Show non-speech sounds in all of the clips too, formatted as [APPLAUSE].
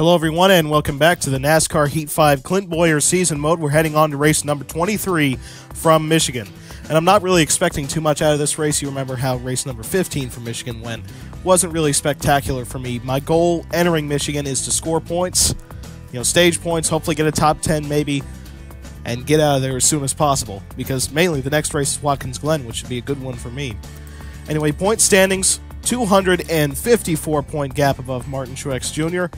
Hello, everyone, and welcome back to the NASCAR Heat 5 Clint Bowyer season mode. We're heading on to race number 23 from Michigan. And I'm not really expecting too much out of this race. You remember how race number 15 from Michigan went. Wasn't really spectacular for me. My goal entering Michigan is to score points, you know, stage points, hopefully get a top 10 maybe, and get out of there as soon as possible. Because mainly the next race is Watkins Glen, which should be a good one for me. Anyway, point standings 254 point gap above Martin Truex Jr.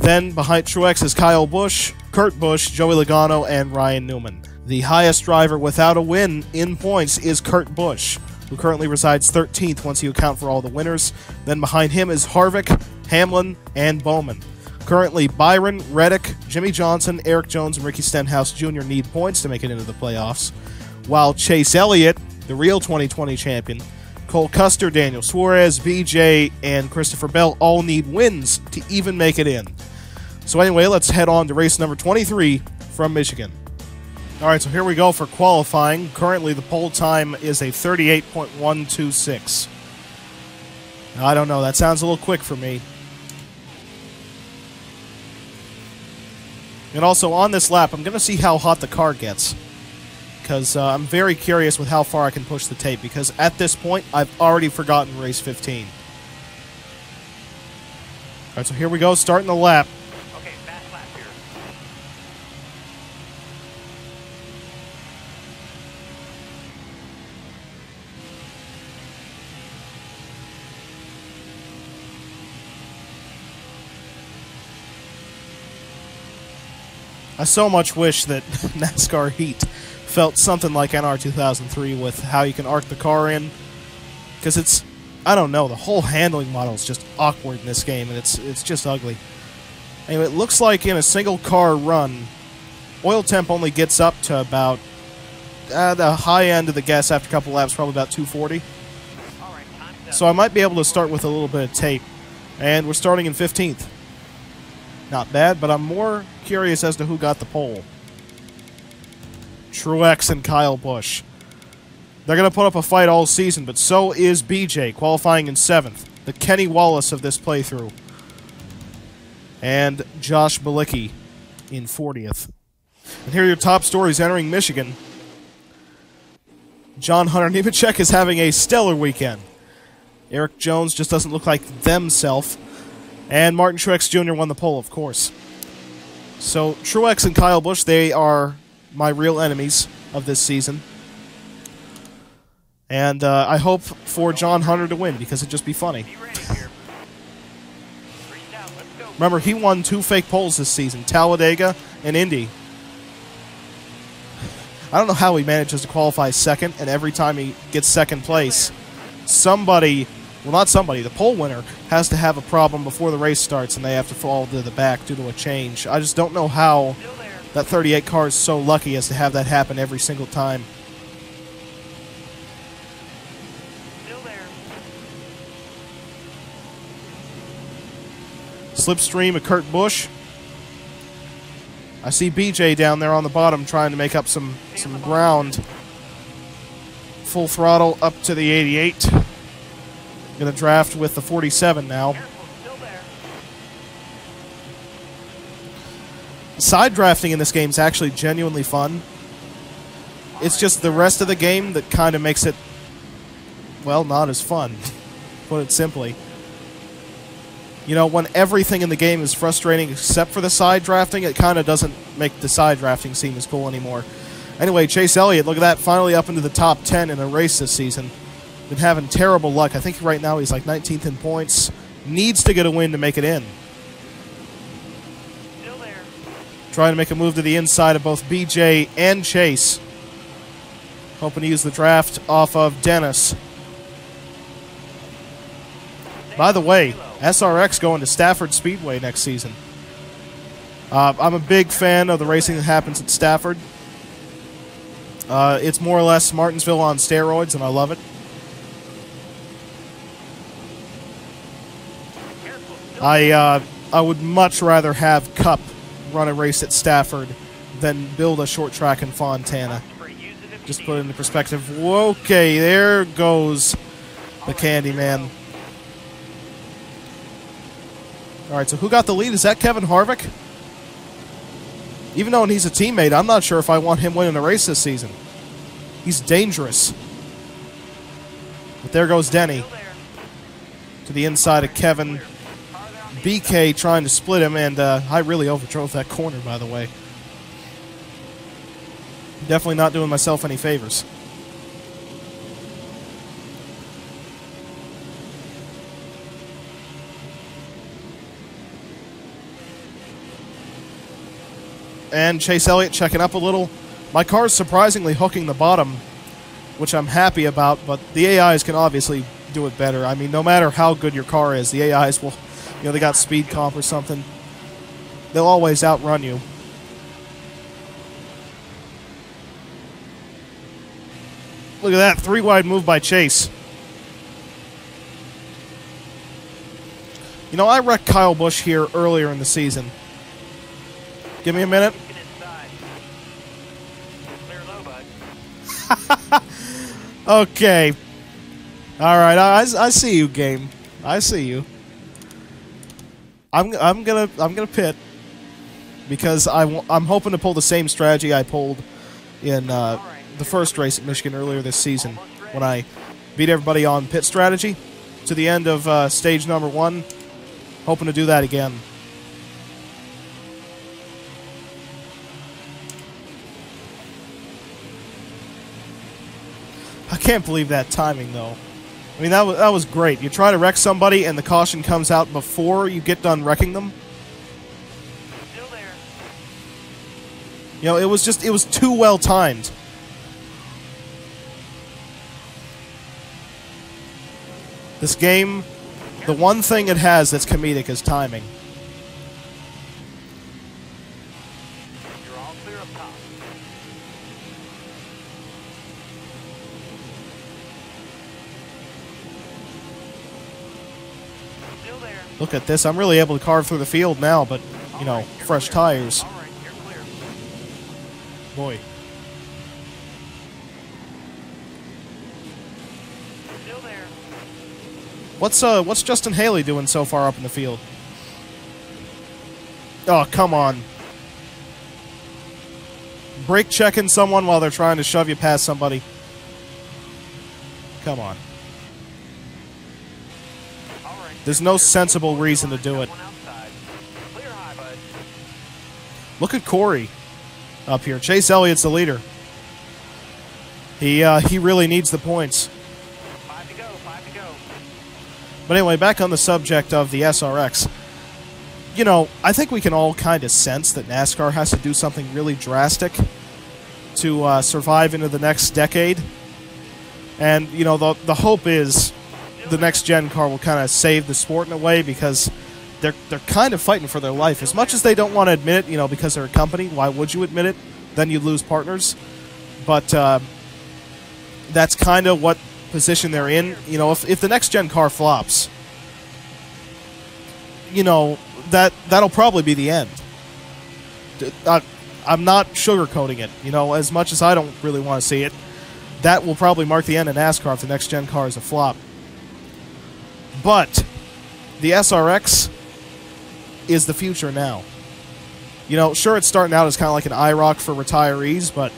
Then behind Truex is Kyle Busch, Kurt Busch, Joey Logano, and Ryan Newman. The highest driver without a win in points is Kurt Busch, who currently resides 13th once you account for all the winners. Then behind him is Harvick, Hamlin, and Bowman. Currently, Byron, Reddick, Jimmie Johnson, Erik Jones, and Ricky Stenhouse Jr. need points to make it into the playoffs, while Chase Elliott, the real 2020 champion, Cole Custer, Daniel Suarez, BJ, and Christopher Bell all need wins to even make it in. So, anyway, let's head on to race number 23 from Michigan. All right, so here we go for qualifying. Currently, the pole time is a 38.126. I don't know, that sounds a little quick for me. And also, on this lap, I'm going to see how hot the car gets because uh, I'm very curious with how far I can push the tape because at this point I've already forgotten race 15. All right, so here we go, starting the lap. I so much wish that [LAUGHS] NASCAR Heat felt something like NR 2003 with how you can arc the car in because it's I don't know the whole handling model is just awkward in this game and it's it's just ugly. Anyway, it looks like in a single car run, oil temp only gets up to about uh, the high end of the gas after a couple laps, probably about 240. All right, time's up. So I might be able to start with a little bit of tape, and we're starting in 15th. Not bad, but I'm more curious as to who got the pole. Truex and Kyle Busch. They're going to put up a fight all season, but so is BJ, qualifying in seventh. The Kenny Wallace of this playthrough. And Josh Bilicki in 40th. And here are your top stories entering Michigan. John Hunter [LAUGHS] Nemechek is having a stellar weekend. Erik Jones just doesn't look like themself. And Martin Truex Jr. won the pole, of course. So Truex and Kyle Busch, they are my real enemies of this season. And uh, I hope for John Hunter to win because it'd just be funny. Remember, he won two fake poles this season Talladega and Indy. [LAUGHS] I don't know how he manages to qualify second, and every time he gets second place, somebody, well, not somebody, the pole winner has to have a problem before the race starts and they have to fall to the back due to a change. I just don't know how that 38 car is so lucky as to have that happen every single time. Slipstream of Kurt Busch. I see BJ down there on the bottom trying to make up some, some ground. Full throttle up to the 88. Gonna draft with the 47 now. Side drafting in this game is actually genuinely fun. It's just the rest of the game that kind of makes it, well, not as fun. [LAUGHS] Put it simply. You know, when everything in the game is frustrating except for the side drafting, it kind of doesn't make the side drafting seem as cool anymore. Anyway, Chase Elliott, look at that, finally up into the top 10 in a race this season. Been having terrible luck. I think right now he's like 19th in points. Needs to get a win to make it in. Still there. Trying to make a move to the inside of both BJ and Chase. Hoping to use the draft off of Dennis. By the way, SRX going to Stafford Speedway next season. Uh, I'm a big fan of the racing that happens at Stafford. Uh, it's more or less Martinsville on steroids, and I love it. Careful, still I uh, I would much rather have Cup run a race at Stafford than build a short track in Fontana. Just put it into perspective. Okay, there goes the Candyman. All right, so who got the lead? Is that Kevin Harvick? Even though he's a teammate, I'm not sure if I want him winning the race this season. He's dangerous. But there goes Denny to the inside of Kevin. Car there on the BK trying to split him, and uh, I really overdrove that corner, by the way. Definitely not doing myself any favors. And Chase Elliott checking up a little. My car's surprisingly hooking the bottom, which I'm happy about, but the AIs can obviously do it better. I mean, no matter how good your car is, the AIs will, you know, they got speed comp or something. They'll always outrun you. Look at that three wide move by Chase. You know, I wrecked Kyle Busch here earlier in the season. Give me a minute. [LAUGHS] Okay. All right, I, I see you, game. I see you. I'm I'm gonna I'm gonna pit because I'm hoping to pull the same strategy I pulled in uh, the first race at Michigan earlier this season when I beat everybody on pit strategy to the end of uh, stage number one. Hoping to do that again. I can't believe that timing though. I mean that was that was great. You try to wreck somebody and the caution comes out before you get done wrecking them. Still there. You know, it was just it was too well timed. This game, the one thing it has that's comedic is timing. Look at this. I'm really able to carve through the field now, but you know, fresh tires. Boy. What's uh what's Justin Haley doing so far up in the field? Oh, come on. Brake checking someone while they're trying to shove you past somebody. Come on. There's no sensible reason to do it. Look at Corey up here. Chase Elliott's the leader. He uh, he really needs the points. Five to go. Five to go. But anyway, back on the subject of the SRX. You know, I think we can all kind of sense that NASCAR has to do something really drastic to uh, survive into the next decade. And, you know, the, the hope is the next gen car will kind of save the sport in a way because they're, they're kind of fighting for their life. As much as they don't want to admit it, you know, because they're a company, why would you admit it? Then you'd lose partners. But uh, that's kind of what position they're in. You know, if, if the next gen car flops, you know that that'll probably be the end. I'm not sugarcoating it. You know, as much as I don't really want to see it, that will probably mark the end of NASCAR if the next gen car is a flop. But the SRX is the future now. You know, sure, it's starting out as kind of like an IROC for retirees, but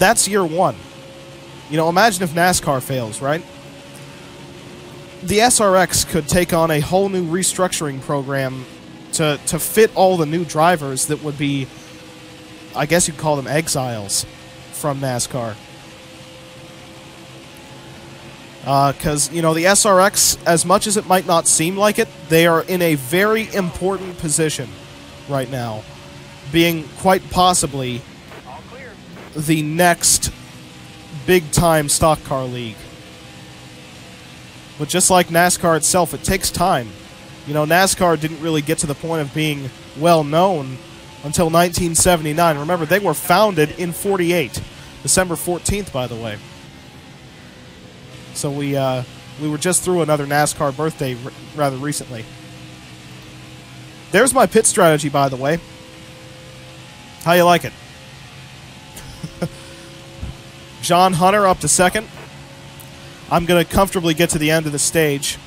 that's year one. You know, imagine if NASCAR fails, right? The SRX could take on a whole new restructuring program to, to fit all the new drivers that would be, I guess you'd call them exiles from NASCAR. Uh, because, you know, the SRX, as much as it might not seem like it, they are in a very important position right now, being quite possibly the next big time stock car league. But just like NASCAR itself, it takes time. You know, NASCAR didn't really get to the point of being well known until 1979. Remember, they were founded in 48, December 14th, by the way. So we uh, we were just through another NASCAR birthday r- rather recently. There's my pit strategy, by the way. How you like it? [LAUGHS] John Hunter up to second. I'm going to comfortably get to the end of the stage.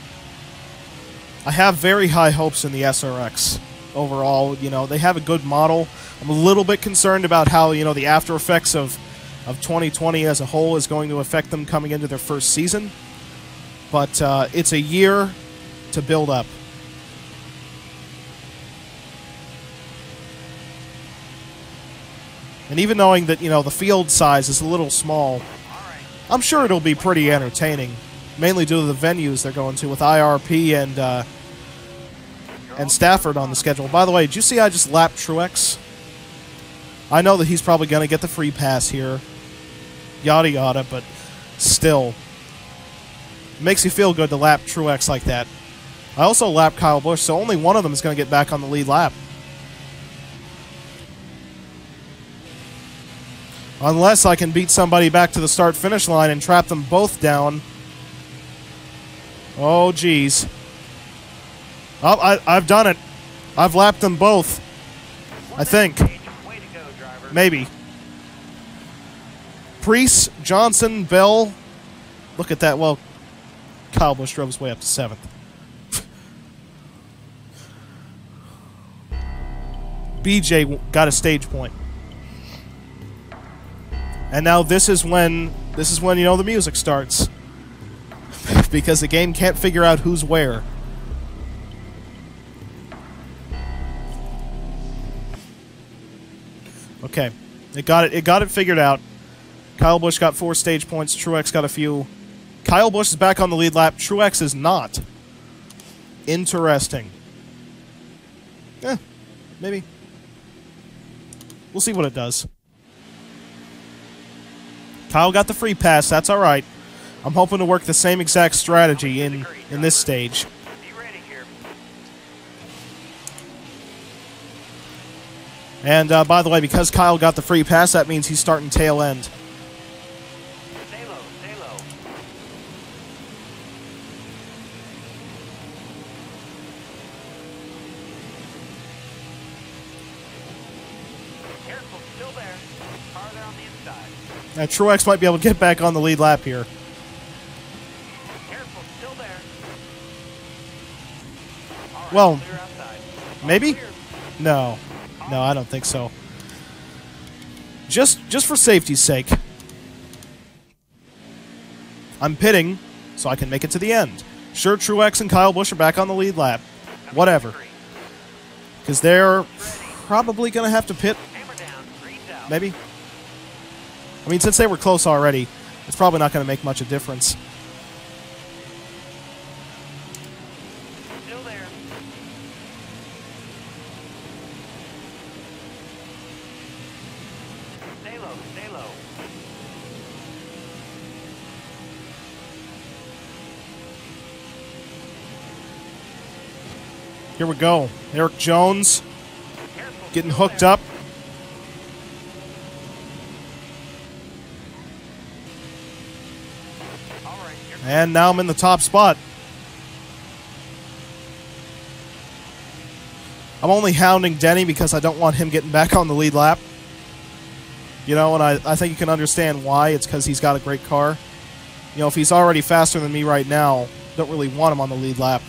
I have very high hopes in the SRX overall. You know, they have a good model. I'm a little bit concerned about how, you know, the after effects of, of 2020 as a whole is going to affect them coming into their first season. But uh, it's a year to build up. And even knowing that, you know, the field size is a little small, I'm sure it'll be pretty entertaining. Mainly due to the venues they're going to with IRP and uh, and Stafford on the schedule. By the way, did you see I just lapped Truex? I know that he's probably going to get the free pass here. Yada yada, but still. It makes you feel good to lap Truex like that. I also lapped Kyle Busch, so only one of them is going to get back on the lead lap. Unless I can beat somebody back to the start finish line and trap them both down. Oh, geez. Oh, I, I've done it. I've lapped them both. I think. Way to go, driver. Maybe. Priest, Johnson, Bell. Look at that. Well, Kyle Busch drove his way up to seventh. [LAUGHS] BJ got a stage point. And now this is when this is when you know the music starts. [LAUGHS] because the game can't figure out who's where. Okay. It got it it got it figured out. Kyle Busch got four stage points, Truex got a few. Kyle Busch is back on the lead lap. Truex is not. Interesting. Yeah, maybe. We'll see what it does. Kyle got the free pass. That's all right. I'm hoping to work the same exact strategy in in this stage. And uh, by the way, because Kyle got the free pass, that means he's starting tail end. And Truex might be able to get back on the lead lap here. Careful, still there. All right, Well. Maybe? No, no, I don't think so. Just, just for safety's sake, I'm pitting so I can make it to the end. Sure, Truex and Kyle Busch are back on the lead lap, whatever, because they're probably gonna have to pit. Hammer down, greens out. Maybe. I mean, since they were close already, it's probably not gonna make much of a difference. Still there. Stay low, stay low. Here we go. Erik Jones getting hooked up. All right, you're And now I'm in the top spot. I'm only hounding Denny because I don't want him getting back on the lead lap. You know, and I, I think you can understand why. It's because he's got a great car. You know, if he's already faster than me right now, don't really want him on the lead lap.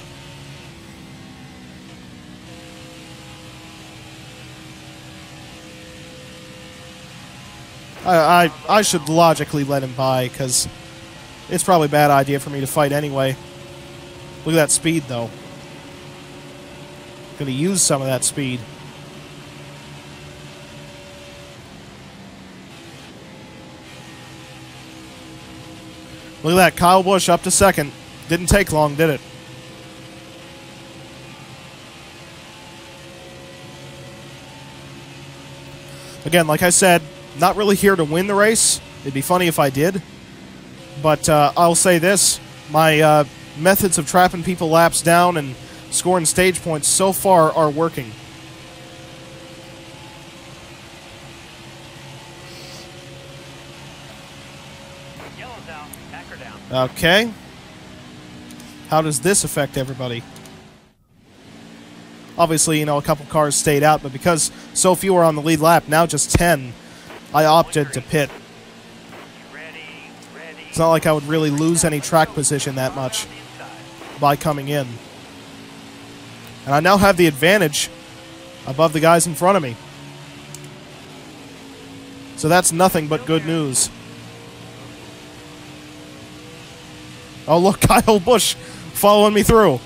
I, I, I should logically let him by because it's probably a bad idea for me to fight anyway. Look at that speed, though. Gonna use some of that speed. Look at that. Kyle Busch up to second. Didn't take long, did it? Again, like I said, not really here to win the race. It'd be funny if I did. But uh, I'll say this my uh, methods of trapping people laps down and scoring stage points so far are working. Okay. How does this affect everybody? Obviously, you know, a couple cars stayed out, but because so few are on the lead lap, now just 10, I opted to pit. It's not like I would really lose any track position that much by coming in. And I now have the advantage above the guys in front of me. So that's nothing but good news. Oh, look, [LAUGHS] Kyle Busch following me through.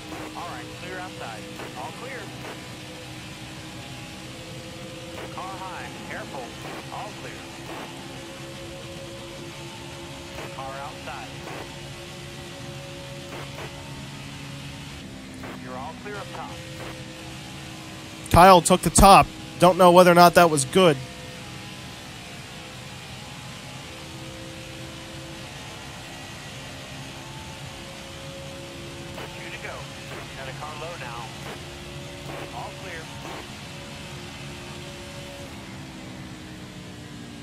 Kyle took the top. Don't know whether or not that was good.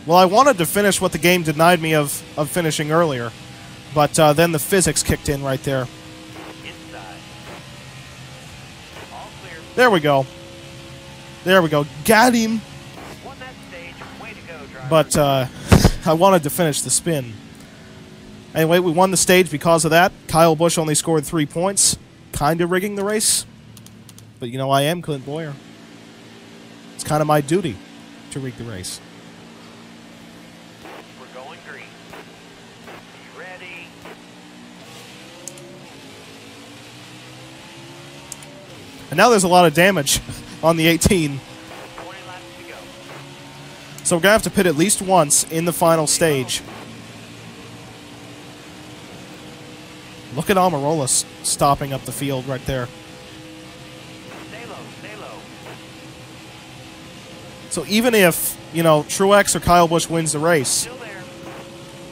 Well, I wanted to finish what the game denied me of, of finishing earlier, but uh, then the physics kicked in right there. Inside. All clear. There we go. There we go. Got him. Won that stage. Way to go. But uh, [LAUGHS] I wanted to finish the spin. Anyway, we won the stage because of that. Kyle Busch only scored three points, kind of rigging the race. But you know, I am Clint Bowyer. It's kind of my duty to rig the race. We're going green. Be ready. And now there's a lot of damage [LAUGHS] on the 18. 20 laps to go. So we're going to have to pit at least once in the final stage. Look at Almirola s- stopping up the field right there. So even if, you know, Truex or Kyle Busch wins the race,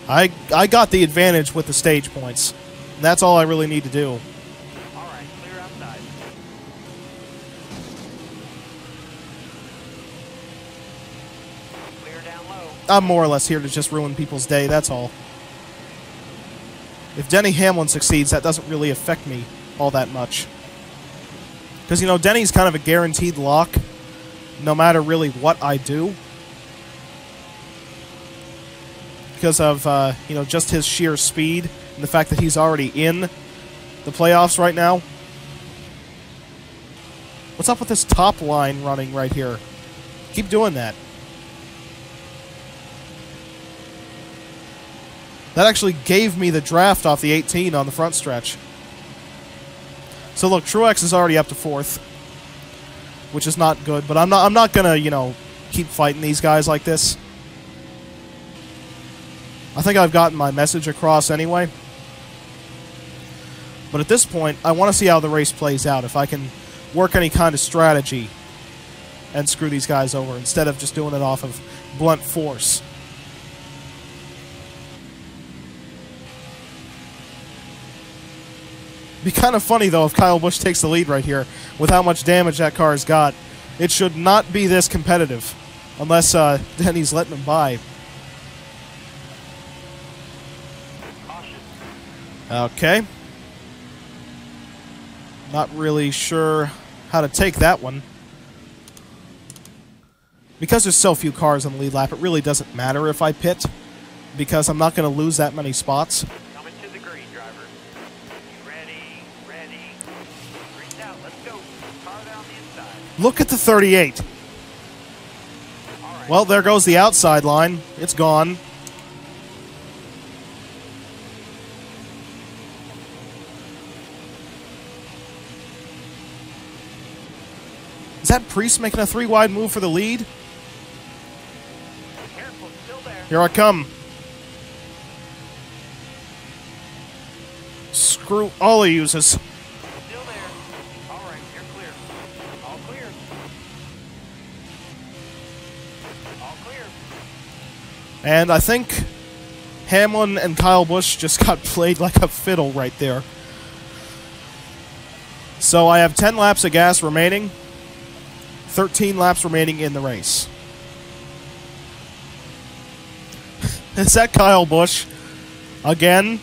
I I got the advantage with the stage points. That's all I really need to do. All right, clear outside. Clear down low. I'm more or less here to just ruin people's day, that's all. If Denny Hamlin succeeds, that doesn't really affect me all that much. Because, you know, Denny's kind of a guaranteed lock, no matter really what I do. Because of, uh, you know, just his sheer speed and the fact that he's already in the playoffs right now. What's up with this top line running right here? Keep doing that. That actually gave me the draft off the 18 on the front stretch. So look, Truex is already up to fourth, which is not good. But I'm not. I'm not gonna, you know, keep fighting these guys like this. I think I've gotten my message across anyway. But at this point, I want to see how the race plays out. If I can work any kind of strategy and screw these guys over instead of just doing it off of blunt force. Be kind of funny though if Kyle Busch takes the lead right here with how much damage that car has got. It should not be this competitive unless uh, [LAUGHS] Denny's letting him by. Okay. Not really sure how to take that one. Because there's so few cars on the lead lap, it really doesn't matter if I pit because I'm not going to lose that many spots. Look at the 38. Well, there goes the outside line. It's gone. Is that Priest making a three wide move for the lead? Here I come. Screw all he uses. And I think Hamlin and Kyle Busch just [LAUGHS] got played like a fiddle right there. So I have 10 laps of gas remaining, 13 laps remaining in the race. [LAUGHS] Is that Kyle Busch? Again?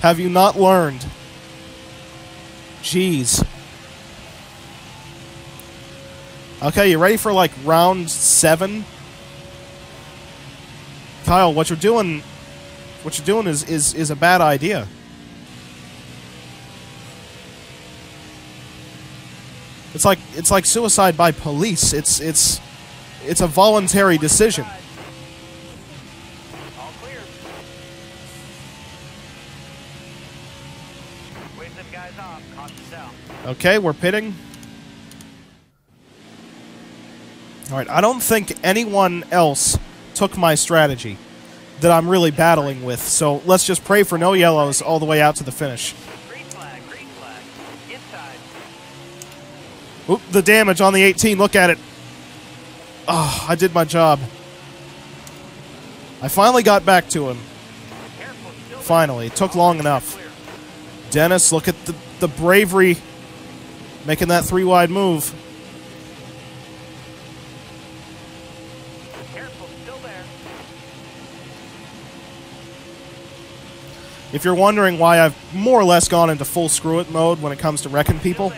Have you not learned? Jeez. Okay, you ready for like round seven? Kyle, what you're doing, what you're doing is is is a bad idea. It's like it's like suicide by police. It's it's it's a voluntary decision. All clear. Wave them guys off. Caution south. Okay, we're pitting. All right, I don't think anyone else took my strategy that I'm really battling with. So let's just pray for no yellows all the way out to the finish. Oop, the damage on the 18. Look at it. Oh, I did my job. I finally got back to him. Finally. It took long enough. Dennis, look at the, the bravery making that three wide move. If you're wondering why I've more or less gone into full screw it mode when it comes to wrecking people,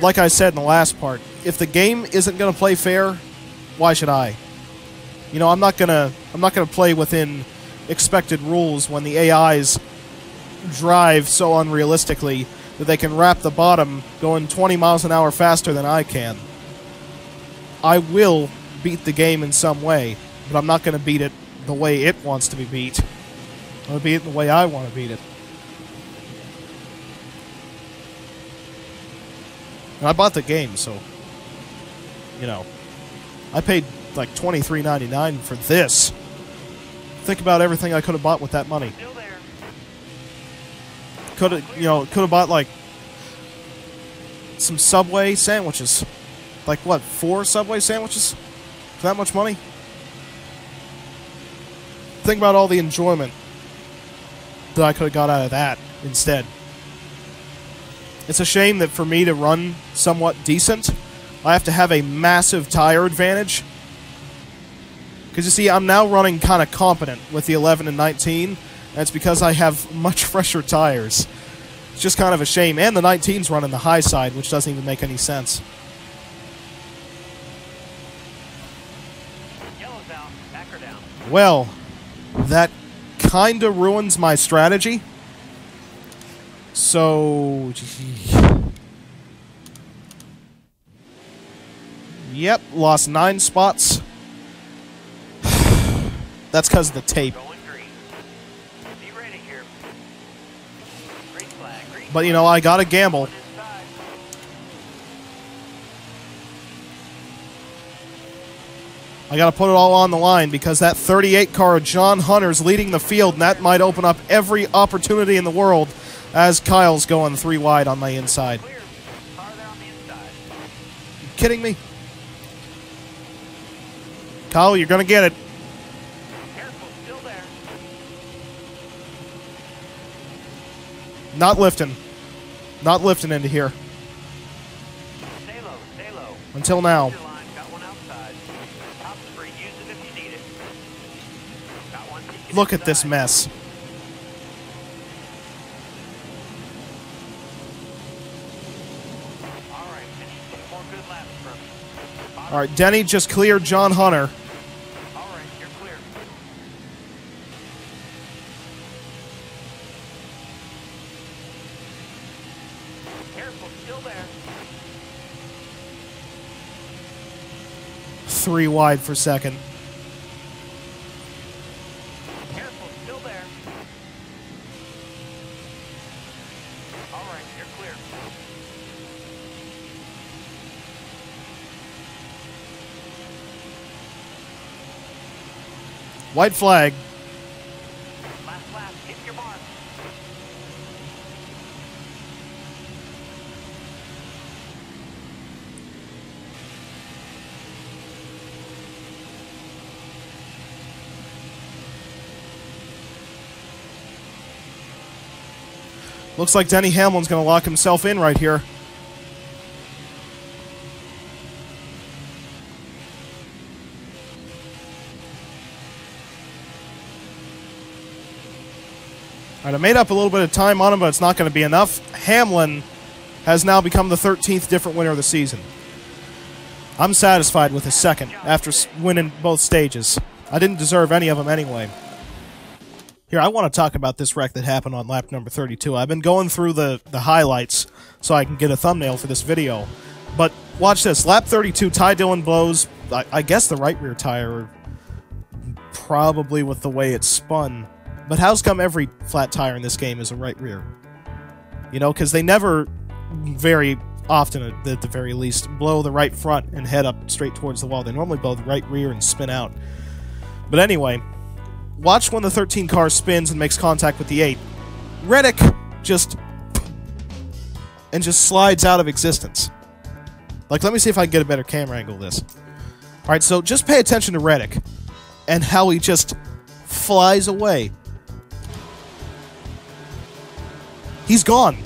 like I said in the last part, if the game isn't going to play fair, why should I? You know, I'm not going to I'm not going to play within expected rules when the AIs drive so unrealistically that they can wrap the bottom going 20 miles an hour faster than I can. I will beat the game in some way, but I'm not going to beat it the way it wants to be beat. I'm going to beat it the way I want to beat it. And I bought the game, so you know, I paid like twenty three ninety nine for this. Think about everything I could have bought with that money. Could have, you know, could have bought like some Subway sandwiches. Like what? Four Subway sandwiches for that much money? Think about all the enjoyment that I could have got out of that instead. It's a shame that for me to run somewhat decent, I have to have a massive tire advantage. Because you see, I'm now running kind of competent with the 11 and 19, and it's because I have much [LAUGHS] fresher tires. It's just kind of a shame. And the 19's running the high side, which doesn't even make any sense. Yellow's out. Back her down. Well, that kind of ruins my strategy. So. Yep, lost nine spots. [SIGHS] That's because of the tape. Going green. Be ready here. Green flag. Green But you know, I gotta gamble. I got to put it all on the line because that 38 car, John Hunter's leading the field, and that might open up every opportunity in the world as Kyle's going three wide on the inside. kidding me? Kyle, you're going to get it. Not lifting. Not lifting into here Stay low. Stay low. until now. Look at this mess. All right. Denny just cleared John Hunter. All right. You're clear. Careful. Still there. Three wide for second. White flag. Looks like Denny Hamlin's going to lock himself in right here. All right, I made up a little bit of time on him, but it's not going to be enough. Hamlin has now become the 13th different winner of the season. I'm satisfied with his second after winning both stages. I didn't deserve any of them anyway. Here, I want to talk about this wreck that happened on lap number 32. I've been going through the, the highlights so I can get a thumbnail for this video. But watch this. Lap 32, Ty Dillon blows, I, I guess, the right rear tire, probably with the way it spun. But how's come every flat tire in this game is a right rear? You know, because they never very often, uh, at the very least, blow the right front and head up straight towards the wall. They normally blow the right rear and spin out. But anyway, watch when the 13 car spins and makes contact with the 8. Reddick just and just slides out of existence. Like, let me see if I can get a better camera angle this. All right, so just pay attention to Reddick and how he just flies away. He's gone.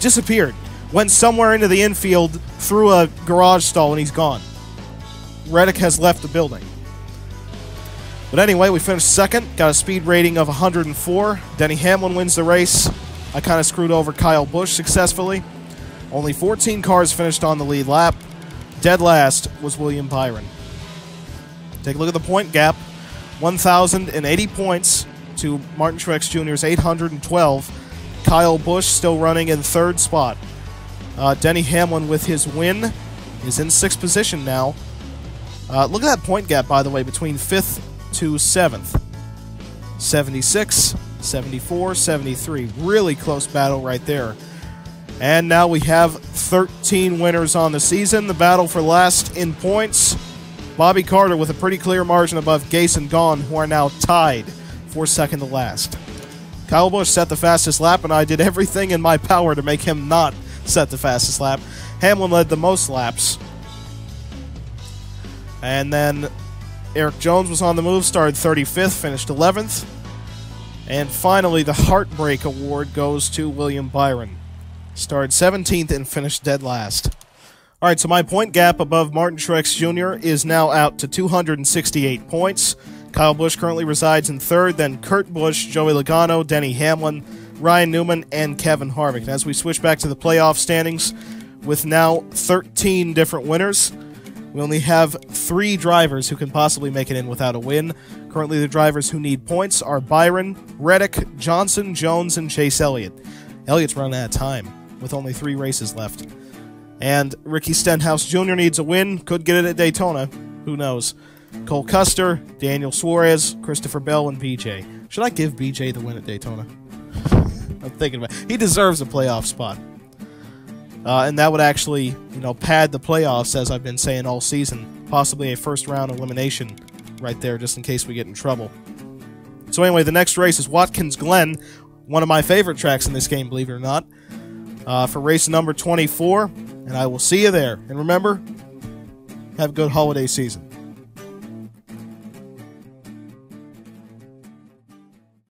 Disappeared. Went somewhere into the infield through a garage stall and he's gone. Reddick has left the building. But anyway, we finished second, got a speed rating of 104. Denny Hamlin wins the race. I kind of screwed over Kyle Busch successfully. Only 14 cars finished on the lead lap. Dead last was William Byron. Take a look at the point gap 1,080 points to Martin Truex Jr.'s 812. Kyle Busch still running in third spot. Uh, Denny Hamlin with his win is in sixth position now. Uh, look at that point gap, by the way, between fifth to seventh 76, 74, 73. Really close battle right there. And now we have 13 winners on the season. The battle for last in points. Bobby Carter with a pretty clear margin above Gase and Gone, who are now tied for second to last. Kyle Busch set the fastest lap, and I did everything in my power to make him not set the fastest lap. Hamlin led the most laps. And then Erik Jones was on the move, started 35th, finished 11th. And finally, the Heartbreak Award goes to William Byron. Started 17th and finished dead last. All right, so my point gap above Martin Truex Jr. is now out to 268 points. Kyle Busch currently resides in third, then Kurt Busch, Joey Logano, Denny Hamlin, Ryan Newman, and Kevin Harvick. And as we switch back to the playoff standings, with now 13 different winners, we only have three drivers who can possibly make it in without a win. Currently, the drivers who need points are Byron, Reddick, Johnson, Jones, and Chase Elliott. Elliott's running out of time with only three races left. And Ricky Stenhouse Jr. needs a win. Could get it at Daytona. Who knows? Cole Custer, Daniel Suarez, Christopher Bell, and BJ. Should I give BJ the win at Daytona? [LAUGHS] I'm thinking about it. He deserves a playoff spot. Uh, and that would actually, you know, pad the playoffs, as I've been saying all season. Possibly a first round elimination right there, just in case we get in trouble. So, anyway, the next race is Watkins Glen, one of my favorite tracks in this game, believe it or not, uh, for race number 24. And I will see you there. And remember, have a good holiday season.